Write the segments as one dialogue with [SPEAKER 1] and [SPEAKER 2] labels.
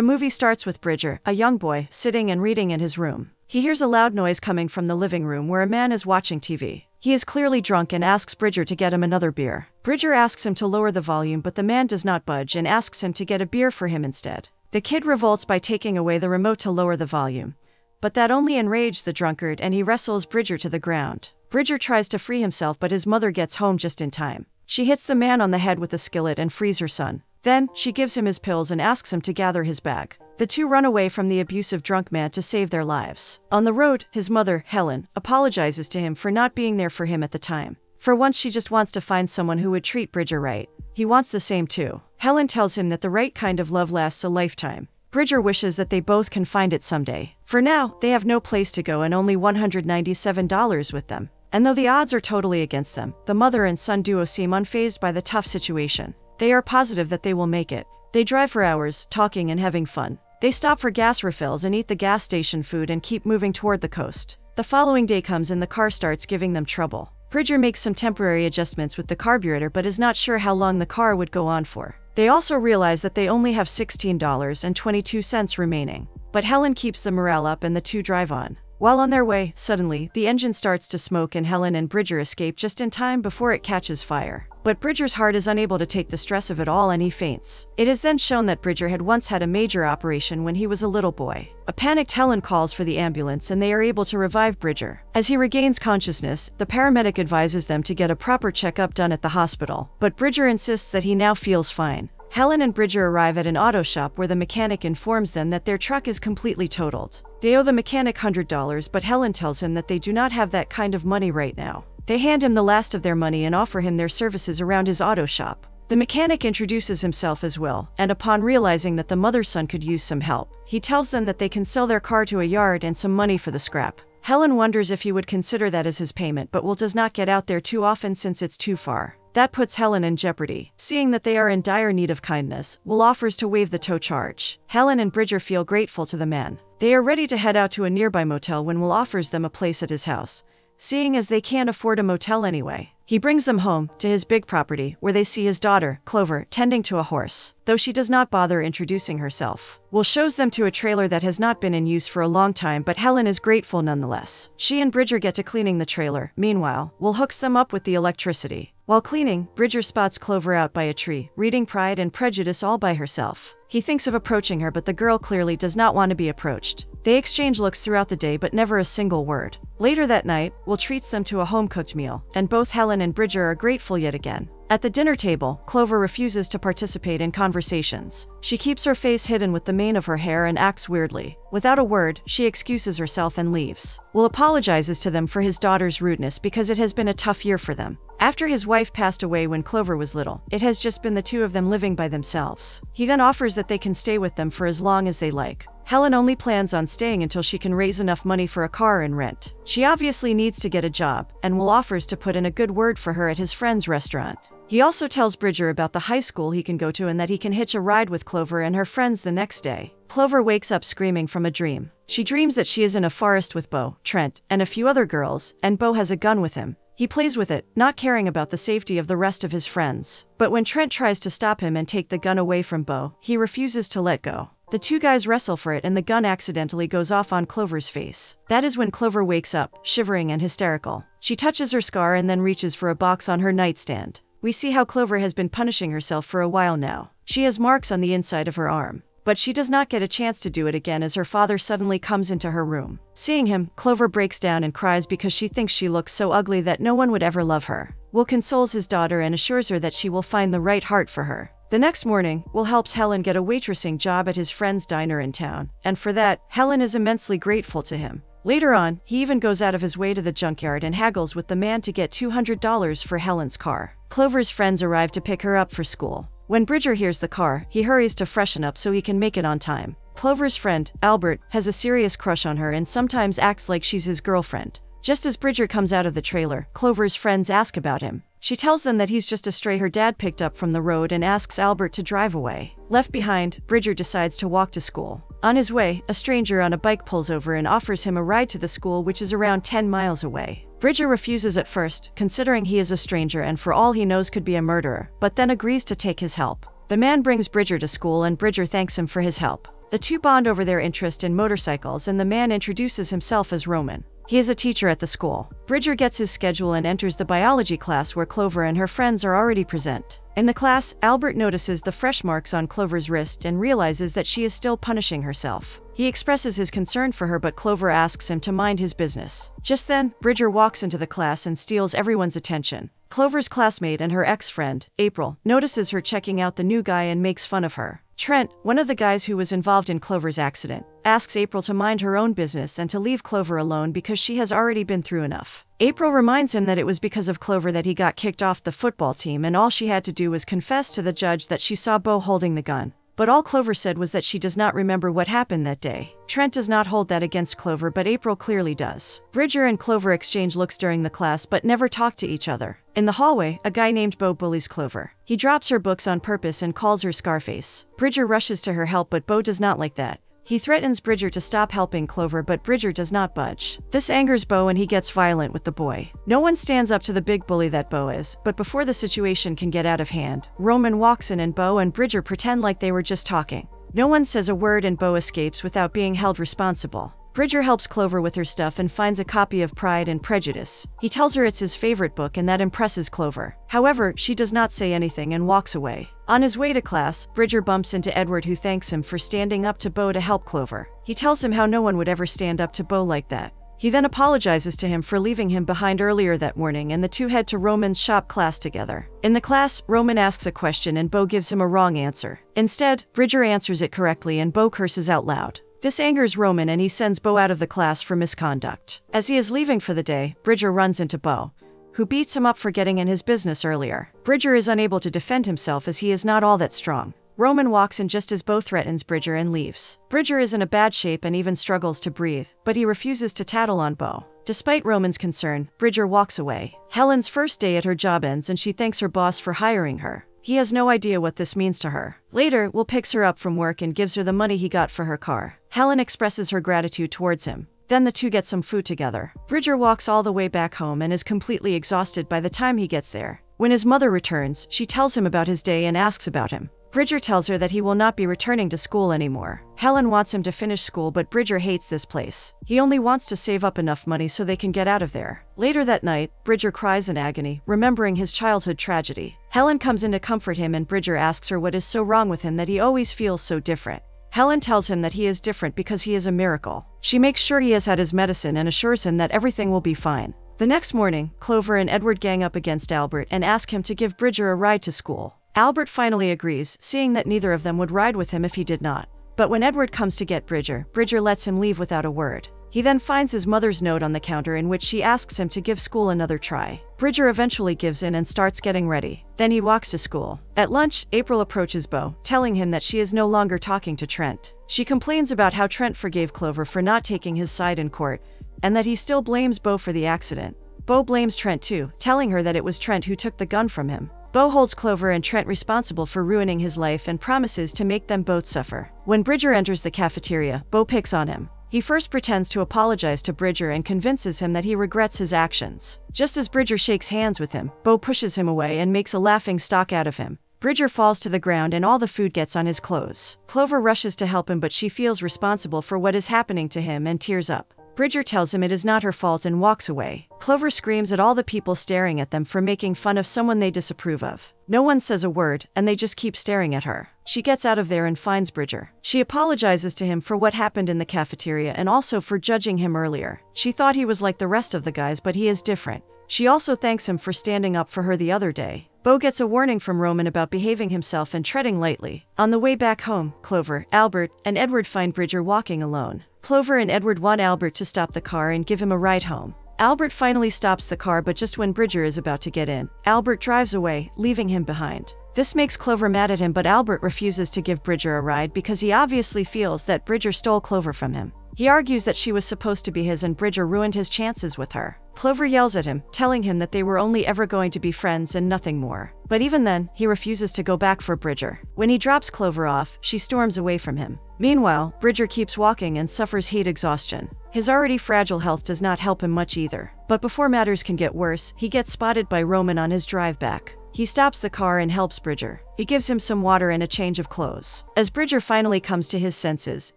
[SPEAKER 1] The movie starts with Bridger, a young boy, sitting and reading in his room. He hears a loud noise coming from the living room where a man is watching TV. He is clearly drunk and asks Bridger to get him another beer. Bridger asks him to lower the volume, but the man does not budge and asks him to get a beer for him instead. The kid revolts by taking away the remote to lower the volume. But that only enraged the drunkard and he wrestles Bridger to the ground. Bridger tries to free himself, but his mother gets home just in time. She hits the man on the head with a skillet and frees her son. Then, she gives him his pills and asks him to gather his bag. The two run away from the abusive drunk man to save their lives. On the road, his mother, Helen, apologizes to him for not being there for him at the time. For once, she just wants to find someone who would treat Bridger right. He wants the same too. Helen tells him that the right kind of love lasts a lifetime. Bridger wishes that they both can find it someday. For now, they have no place to go and only $197 with them. And though the odds are totally against them, the mother and son duo seem unfazed by the tough situation. They are positive that they will make it. They drive for hours, talking and having fun. They stop for gas refills and eat the gas station food and keep moving toward the coast. The following day comes and the car starts giving them trouble. Bridger makes some temporary adjustments with the carburetor but is not sure how long the car would go on for. They also realize that they only have $16.22 remaining. But Helen keeps the morale up and the two drive on. While on their way, suddenly, the engine starts to smoke and Helen and Bridger escape just in time before it catches fire. But Bridger's heart is unable to take the stress of it all and he faints. It is then shown that Bridger had once had a major operation when he was a little boy. A panicked Helen calls for the ambulance and they are able to revive Bridger. As he regains consciousness, the paramedic advises them to get a proper checkup done at the hospital, but Bridger insists that he now feels fine. Helen and Bridger arrive at an auto shop where the mechanic informs them that their truck is completely totaled. They owe the mechanic $100, but Helen tells him that they do not have that kind of money right now. They hand him the last of their money and offer him their services around his auto shop. The mechanic introduces himself as Will, and upon realizing that the mother's son could use some help, he tells them that they can sell their car to a yard and some money for the scrap. Helen wonders if he would consider that as his payment, but will does not get out there too often since it's too far. That puts Helen in jeopardy. Seeing that they are in dire need of kindness, Will offers to waive the tow charge. Helen and Bridger feel grateful to the man. They are ready to head out to a nearby motel when Will offers them a place at his house. Seeing as they can't afford a motel anyway, he brings them home to his big property where they see his daughter, Clover, tending to a horse, though she does not bother introducing herself. Will shows them to a trailer that has not been in use for a long time, but Helen is grateful nonetheless. She and Bridger get to cleaning the trailer. Meanwhile, Will hooks them up with the electricity. While cleaning, Bridger spots Clover out by a tree, reading Pride and Prejudice all by herself. He thinks of approaching her, but the girl clearly does not want to be approached. They exchange looks throughout the day, but never a single word. Later that night, Will treats them to a home cooked meal, and both Helen and Bridger are grateful yet again. At the dinner table, Clover refuses to participate in conversations. She keeps her face hidden with the mane of her hair and acts weirdly. Without a word, she excuses herself and leaves. Will apologizes to them for his daughter's rudeness because it has been a tough year for them. After his wife passed away when Clover was little, it has just been the two of them living by themselves. He then offers that they can stay with them for as long as they like. Helen only plans on staying until she can raise enough money for a car and rent. She obviously needs to get a job, and Will offers to put in a good word for her at his friend's restaurant. He also tells Bridger about the high school he can go to and that he can hitch a ride with Clover and her friends the next day. Clover wakes up screaming from a dream. She dreams that she is in a forest with Bo, Trent, and a few other girls, and Bo has a gun with him. He plays with it, not caring about the safety of the rest of his friends. But when Trent tries to stop him and take the gun away from Bo, he refuses to let go. The two guys wrestle for it and the gun accidentally goes off on Clover's face. That is when Clover wakes up, shivering and hysterical. She touches her scar and then reaches for a box on her nightstand. We see how Clover has been punishing herself for a while now. She has marks on the inside of her arm. But she does not get a chance to do it again as her father suddenly comes into her room. Seeing him, Clover breaks down and cries because she thinks she looks so ugly that no one would ever love her. Will consoles his daughter and assures her that she will find the right heart for her. The next morning, Will helps Helen get a waitressing job at his friend's diner in town, and for that, Helen is immensely grateful to him. Later on, he even goes out of his way to the junkyard and haggles with the man to get $200 for Helen's car. Clover's friends arrive to pick her up for school. When Bridger hears the car, he hurries to freshen up so he can make it on time. Clover's friend, Albert, has a serious crush on her and sometimes acts like she's his girlfriend. Just as Bridger comes out of the trailer, Clover's friends ask about him. She tells them that he's just a stray her dad picked up from the road and asks Albert to drive away. Left behind, Bridger decides to walk to school. On his way, a stranger on a bike pulls over and offers him a ride to the school, which is around 10 miles away. Bridger refuses at first, considering he is a stranger and for all he knows could be a murderer, but then agrees to take his help. The man brings Bridger to school and Bridger thanks him for his help. The two bond over their interest in motorcycles, and the man introduces himself as Roman. He is a teacher at the school. Bridger gets his schedule and enters the biology class where Clover and her friends are already present. In the class, Albert notices the fresh marks on Clover's wrist and realizes that she is still punishing herself. He expresses his concern for her, but Clover asks him to mind his business. Just then, Bridger walks into the class and steals everyone's attention. Clover's classmate and her ex friend, April, notices her checking out the new guy and makes fun of her. Trent, one of the guys who was involved in Clover's accident, asks April to mind her own business and to leave Clover alone because she has already been through enough. April reminds him that it was because of Clover that he got kicked off the football team and all she had to do was confess to the judge that she saw Bo holding the gun. But all Clover said was that she does not remember what happened that day. Trent does not hold that against Clover, but April clearly does. Bridger and Clover exchange looks during the class but never talk to each other. In the hallway, a guy named Bo bullies Clover. He drops her books on purpose and calls her Scarface. Bridger rushes to her help, but Bo does not like that. He threatens Bridger to stop helping Clover, but Bridger does not budge. This angers Bo and he gets violent with the boy. No one stands up to the big bully that Bo is, but before the situation can get out of hand, Roman walks in and Bo and Bridger pretend like they were just talking. No one says a word and Bo escapes without being held responsible. Bridger helps Clover with her stuff and finds a copy of Pride and Prejudice. He tells her it's his favorite book and that impresses Clover. However, she does not say anything and walks away. On his way to class, Bridger bumps into Edward who thanks him for standing up to Bo to help Clover. He tells him how no one would ever stand up to Bo like that. He then apologizes to him for leaving him behind earlier that morning and the two head to Roman's shop class together. In the class, Roman asks a question and Bo gives him a wrong answer. Instead, Bridger answers it correctly and Bo curses out loud. This angers Roman and he sends Bo out of the class for misconduct. As he is leaving for the day, Bridger runs into Bo, who beats him up for getting in his business earlier. Bridger is unable to defend himself as he is not all that strong. Roman walks in just as Bo threatens Bridger and leaves. Bridger is in a bad shape and even struggles to breathe, but he refuses to tattle on Bo. Despite Roman's concern, Bridger walks away. Helen's first day at her job ends and she thanks her boss for hiring her. He has no idea what this means to her. Later, Will picks her up from work and gives her the money he got for her car. Helen expresses her gratitude towards him. Then the two get some food together. Bridger walks all the way back home and is completely exhausted by the time he gets there. When his mother returns, she tells him about his day and asks about him. Bridger tells her that he will not be returning to school anymore. Helen wants him to finish school, but Bridger hates this place. He only wants to save up enough money so they can get out of there. Later that night, Bridger cries in agony, remembering his childhood tragedy. Helen comes in to comfort him, and Bridger asks her what is so wrong with him that he always feels so different. Helen tells him that he is different because he is a miracle. She makes sure he has had his medicine and assures him that everything will be fine. The next morning, Clover and Edward gang up against Albert and ask him to give Bridger a ride to school. Albert finally agrees, seeing that neither of them would ride with him if he did not. But when Edward comes to get Bridger, Bridger lets him leave without a word. He then finds his mother's note on the counter in which she asks him to give school another try. Bridger eventually gives in and starts getting ready. Then he walks to school. At lunch, April approaches Bo, telling him that she is no longer talking to Trent. She complains about how Trent forgave Clover for not taking his side in court, and that he still blames Bo for the accident. Bo blames Trent too, telling her that it was Trent who took the gun from him. Bo holds Clover and Trent responsible for ruining his life and promises to make them both suffer. When Bridger enters the cafeteria, Bo picks on him. He first pretends to apologize to Bridger and convinces him that he regrets his actions. Just as Bridger shakes hands with him, Bo pushes him away and makes a laughing stock out of him. Bridger falls to the ground and all the food gets on his clothes. Clover rushes to help him, but she feels responsible for what is happening to him and tears up. Bridger tells him it is not her fault and walks away. Clover screams at all the people staring at them for making fun of someone they disapprove of. No one says a word, and they just keep staring at her. She gets out of there and finds Bridger. She apologizes to him for what happened in the cafeteria and also for judging him earlier. She thought he was like the rest of the guys, but he is different. She also thanks him for standing up for her the other day. Bo gets a warning from Roman about behaving himself and treading lightly. On the way back home, Clover, Albert, and Edward find Bridger walking alone. Clover and Edward want Albert to stop the car and give him a ride home. Albert finally stops the car, but just when Bridger is about to get in, Albert drives away, leaving him behind. This makes Clover mad at him, but Albert refuses to give Bridger a ride because he obviously feels that Bridger stole Clover from him. He argues that she was supposed to be his and Bridger ruined his chances with her. Clover yells at him, telling him that they were only ever going to be friends and nothing more. But even then, he refuses to go back for Bridger. When he drops Clover off, she storms away from him. Meanwhile, Bridger keeps walking and suffers heat exhaustion. His already fragile health does not help him much either. But before matters can get worse, he gets spotted by Roman on his drive back. He stops the car and helps Bridger. He gives him some water and a change of clothes. As Bridger finally comes to his senses,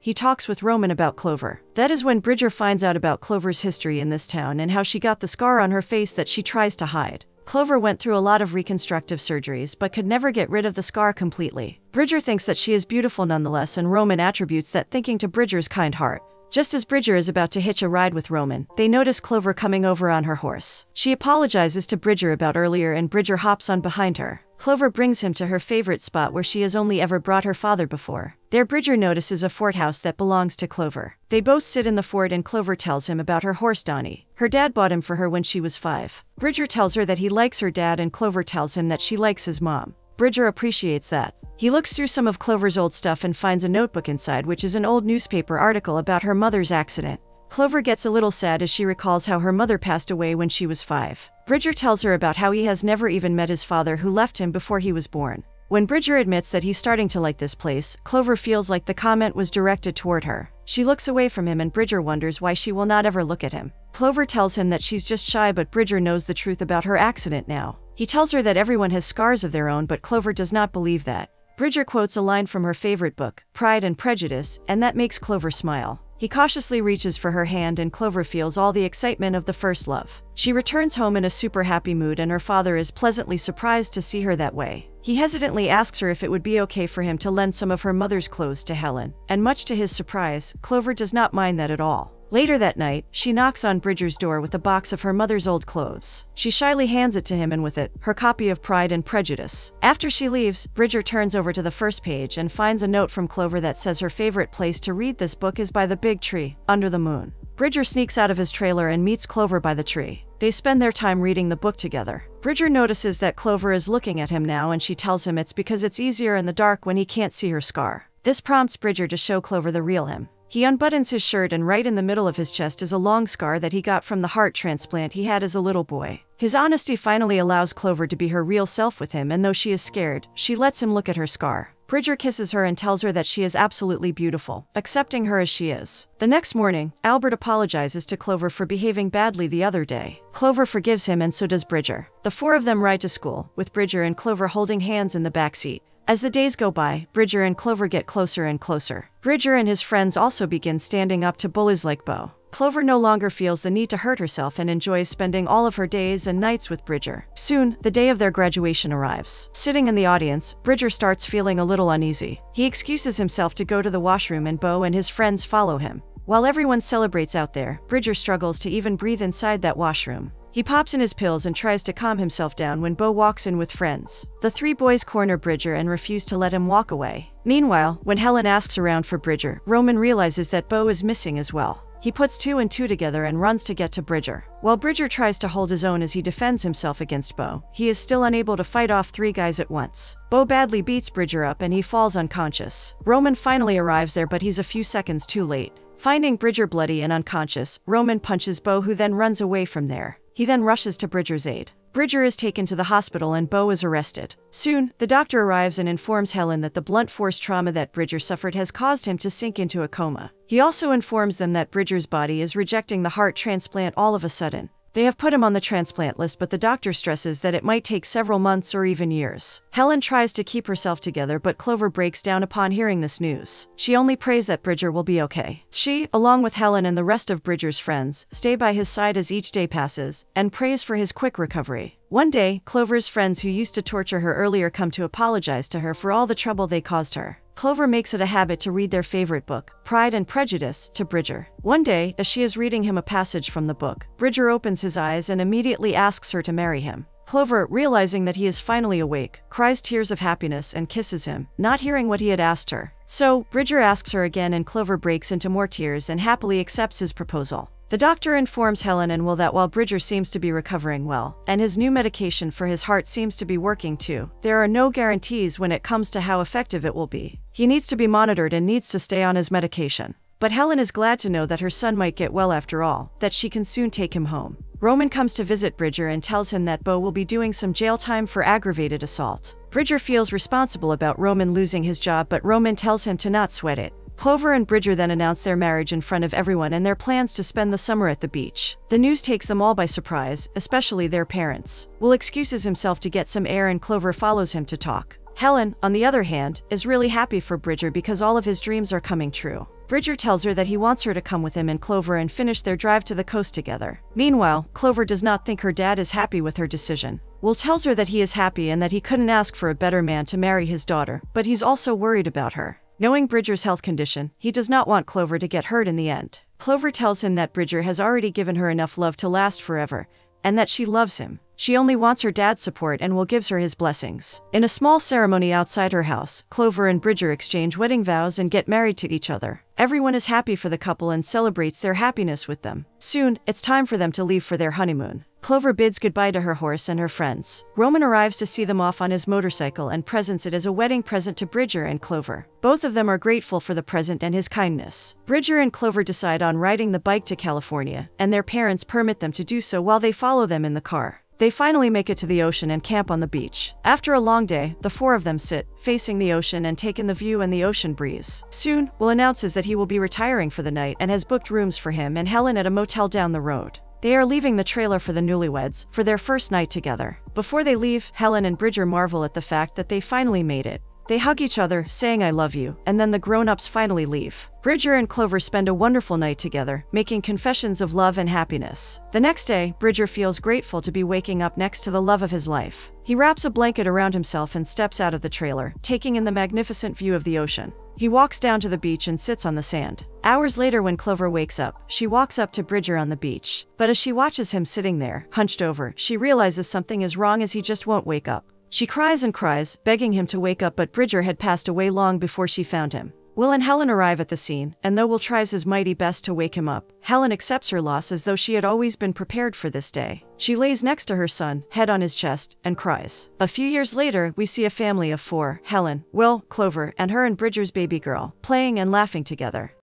[SPEAKER 1] he talks with Roman about Clover. That is when Bridger finds out about Clover's history in this town and how she got the scar on her face that she tries to hide. Clover went through a lot of reconstructive surgeries but could never get rid of the scar completely. Bridger thinks that she is beautiful nonetheless, and Roman attributes that thinking to Bridger's kind heart. Just as Bridger is about to hitch a ride with Roman, they notice Clover coming over on her horse. She apologizes to Bridger about earlier, and Bridger hops on behind her. Clover brings him to her favorite spot where she has only ever brought her father before. There, Bridger notices a fort house that belongs to Clover. They both sit in the fort, and Clover tells him about her horse Donnie. Her dad bought him for her when she was five. Bridger tells her that he likes her dad, and Clover tells him that she likes his mom. Bridger appreciates that. He looks through some of Clover's old stuff and finds a notebook inside, which is an old newspaper article about her mother's accident. Clover gets a little sad as she recalls how her mother passed away when she was five. Bridger tells her about how he has never even met his father who left him before he was born. When Bridger admits that he's starting to like this place, Clover feels like the comment was directed toward her. She looks away from him and Bridger wonders why she will not ever look at him. Clover tells him that she's just shy, but Bridger knows the truth about her accident now. He tells her that everyone has scars of their own, but Clover does not believe that. Bridger quotes a line from her favorite book, Pride and Prejudice, and that makes Clover smile. He cautiously reaches for her hand, and Clover feels all the excitement of the first love. She returns home in a super happy mood, and her father is pleasantly surprised to see her that way. He hesitantly asks her if it would be okay for him to lend some of her mother's clothes to Helen, and much to his surprise, Clover does not mind that at all. Later that night, she knocks on Bridger's door with a box of her mother's old clothes. She shyly hands it to him and with it, her copy of Pride and Prejudice. After she leaves, Bridger turns over to the first page and finds a note from Clover that says her favorite place to read this book is by the big tree, under the moon. Bridger sneaks out of his trailer and meets Clover by the tree. They spend their time reading the book together. Bridger notices that Clover is looking at him now and she tells him it's because it's easier in the dark when he can't see her scar. This prompts Bridger to show Clover the real him. He unbuttons his shirt, and right in the middle of his chest is a long scar that he got from the heart transplant he had as a little boy. His honesty finally allows Clover to be her real self with him, and though she is scared, she lets him look at her scar. Bridger kisses her and tells her that she is absolutely beautiful, accepting her as she is. The next morning, Albert apologizes to Clover for behaving badly the other day. Clover forgives him and so does Bridger. The four of them ride to school, with Bridger and Clover holding hands in the back seat. As the days go by, Bridger and Clover get closer and closer. Bridger and his friends also begin standing up to bullies like Bo. Clover no longer feels the need to hurt herself and enjoys spending all of her days and nights with Bridger. Soon, the day of their graduation arrives. Sitting in the audience, Bridger starts feeling a little uneasy. He excuses himself to go to the washroom and Bo and his friends follow him. While everyone celebrates out there, Bridger struggles to even breathe inside that washroom. He pops in his pills and tries to calm himself down when Bo walks in with friends. The three boys corner Bridger and refuse to let him walk away. Meanwhile, when Helen asks around for Bridger, Roman realizes that Bo is missing as well. He puts two and two together and runs to get to Bridger. While Bridger tries to hold his own as he defends himself against Bo, he is still unable to fight off three guys at once. Bo badly beats Bridger up and he falls unconscious. Roman finally arrives there, but he's a few seconds too late. Finding Bridger bloody and unconscious, Roman punches Bo, who then runs away from there. He then rushes to Bridger's aid. Bridger is taken to the hospital and Bo is arrested. Soon, the doctor arrives and informs Helen that the blunt force trauma that Bridger suffered has caused him to sink into a coma. He also informs them that Bridger's body is rejecting the heart transplant all of a sudden. They have put him on the transplant list, but the doctor stresses that it might take several months or even years. Helen tries to keep herself together, but Clover breaks down upon hearing this news. She only prays that Bridger will be okay. She, along with Helen and the rest of Bridger's friends, stay by his side as each day passes and prays for his quick recovery. One day, Clover's friends who used to torture her earlier come to apologize to her for all the trouble they caused her. Clover makes it a habit to read their favorite book, Pride and Prejudice, to Bridger. One day, as she is reading him a passage from the book, Bridger opens his eyes and immediately asks her to marry him. Clover, realizing that he is finally awake, cries tears of happiness and kisses him, not hearing what he had asked her. So, Bridger asks her again and Clover breaks into more tears and happily accepts his proposal. The doctor informs Helen and Will that while Bridger seems to be recovering well, and his new medication for his heart seems to be working too, there are no guarantees when it comes to how effective it will be. He needs to be monitored and needs to stay on his medication. But Helen is glad to know that her son might get well after all, that she can soon take him home. Roman comes to visit Bridger and tells him that Bo will be doing some jail time for aggravated assault. Bridger feels responsible about Roman losing his job, but Roman tells him to not sweat it. Clover and Bridger then announce their marriage in front of everyone and their plans to spend the summer at the beach. The news takes them all by surprise, especially their parents. Will excuses himself to get some air and Clover follows him to talk. Helen, on the other hand, is really happy for Bridger because all of his dreams are coming true. Bridger tells her that he wants her to come with him and Clover and finish their drive to the coast together. Meanwhile, Clover does not think her dad is happy with her decision. Will tells her that he is happy and that he couldn't ask for a better man to marry his daughter, but he's also worried about her. Knowing Bridger's health condition, he does not want Clover to get hurt in the end. Clover tells him that Bridger has already given her enough love to last forever, and that she loves him. She only wants her dad's support and will gives her his blessings. In a small ceremony outside her house, Clover and Bridger exchange wedding vows and get married to each other. Everyone is happy for the couple and celebrates their happiness with them. Soon, it's time for them to leave for their honeymoon. Clover bids goodbye to her horse and her friends. Roman arrives to see them off on his motorcycle and presents it as a wedding present to Bridger and Clover. Both of them are grateful for the present and his kindness. Bridger and Clover decide on riding the bike to California, and their parents permit them to do so while they follow them in the car. They finally make it to the ocean and camp on the beach. After a long day, the four of them sit, facing the ocean and take in the view and the ocean breeze. Soon, Will announces that he will be retiring for the night and has booked rooms for him and Helen at a motel down the road. They are leaving the trailer for the newlyweds for their first night together. Before they leave, Helen and Bridger marvel at the fact that they finally made it. They hug each other, saying I love you, and then the grown-ups finally leave. Bridger and Clover spend a wonderful night together, making confessions of love and happiness. The next day, Bridger feels grateful to be waking up next to the love of his life. He wraps a blanket around himself and steps out of the trailer, taking in the magnificent view of the ocean. He walks down to the beach and sits on the sand. Hours later, when Clover wakes up, she walks up to Bridger on the beach. But as she watches him sitting there, hunched over, she realizes something is wrong as he just won't wake up. She cries and cries, begging him to wake up, but Bridger had passed away long before she found him. Will and Helen arrive at the scene, and though Will tries his mighty best to wake him up, Helen accepts her loss as though she had always been prepared for this day. She lays next to her son, head on his chest, and cries. A few years later, we see a family of four Helen, Will, Clover, and her and Bridger's baby girl, playing and laughing together.